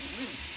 Mm.